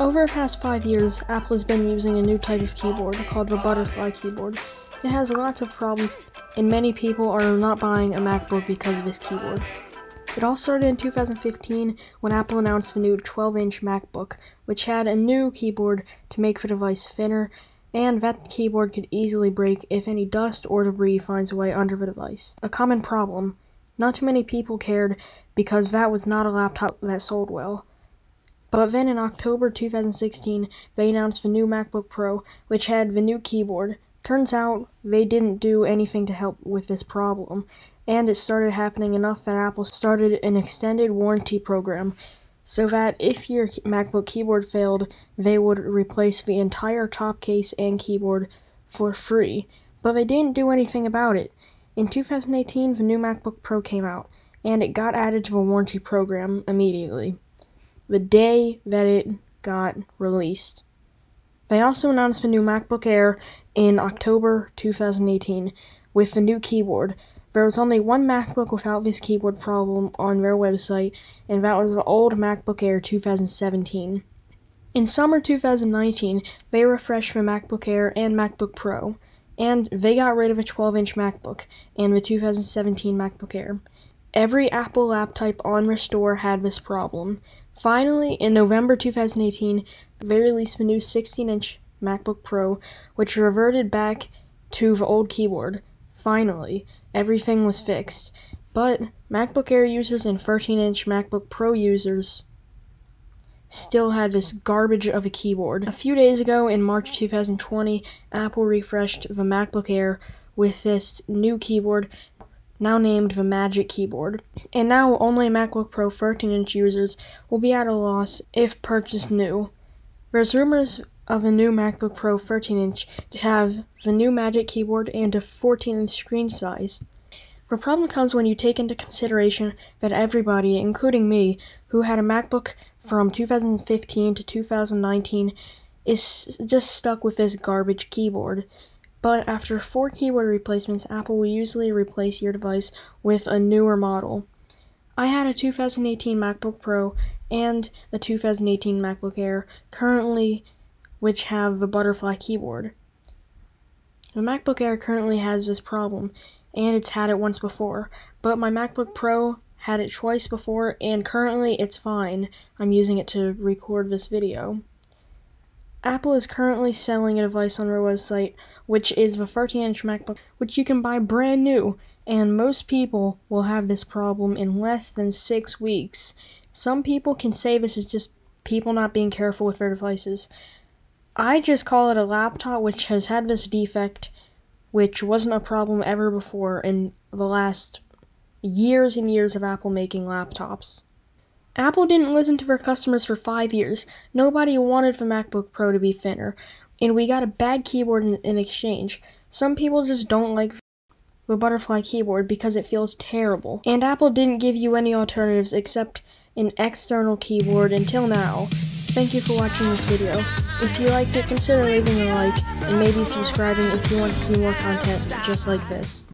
Over the past five years, Apple has been using a new type of keyboard called the butterfly keyboard. It has lots of problems, and many people are not buying a MacBook because of this keyboard. It all started in 2015 when Apple announced the new 12 inch MacBook, which had a new keyboard to make the device thinner, and that keyboard could easily break if any dust or debris finds a way under the device. A common problem. Not too many people cared because that was not a laptop that sold well. But then in October 2016, they announced the new MacBook Pro, which had the new keyboard. Turns out they didn't do anything to help with this problem, and it started happening enough that Apple started an extended warranty program so that if your MacBook keyboard failed, they would replace the entire top case and keyboard for free. But they didn't do anything about it. In 2018, the new MacBook Pro came out, and it got added to the warranty program immediately the day that it got released. They also announced the new MacBook Air in October 2018 with the new keyboard. There was only one MacBook without this keyboard problem on their website, and that was the old MacBook Air 2017. In summer 2019, they refreshed the MacBook Air and MacBook Pro, and they got rid of a 12 inch MacBook and the 2017 MacBook Air. Every Apple laptop on Restore had this problem. Finally, in November 2018, they released the new 16 inch MacBook Pro, which reverted back to the old keyboard. Finally, everything was fixed. But MacBook Air users and 13 inch MacBook Pro users still had this garbage of a keyboard. A few days ago, in March 2020, Apple refreshed the MacBook Air with this new keyboard now named the Magic Keyboard. And now only MacBook Pro 13 inch users will be at a loss if purchased new. There's rumors of a new MacBook Pro 13 inch to have the new Magic Keyboard and a 14 inch screen size. The problem comes when you take into consideration that everybody, including me, who had a MacBook from 2015 to 2019, is just stuck with this garbage keyboard. But after four keyboard replacements, Apple will usually replace your device with a newer model. I had a 2018 MacBook Pro and a 2018 MacBook Air, currently which have the butterfly keyboard. The MacBook Air currently has this problem, and it's had it once before, but my MacBook Pro had it twice before, and currently it's fine. I'm using it to record this video. Apple is currently selling a device on their website which is the 13 inch MacBook, which you can buy brand new, and most people will have this problem in less than six weeks. Some people can say this is just people not being careful with their devices. I just call it a laptop which has had this defect, which wasn't a problem ever before in the last years and years of Apple making laptops. Apple didn't listen to their customers for five years. Nobody wanted the MacBook Pro to be thinner and we got a bad keyboard in, in exchange. Some people just don't like the butterfly keyboard because it feels terrible. And Apple didn't give you any alternatives except an external keyboard until now. Thank you for watching this video. If you liked it, consider leaving a like and maybe subscribing if you want to see more content just like this.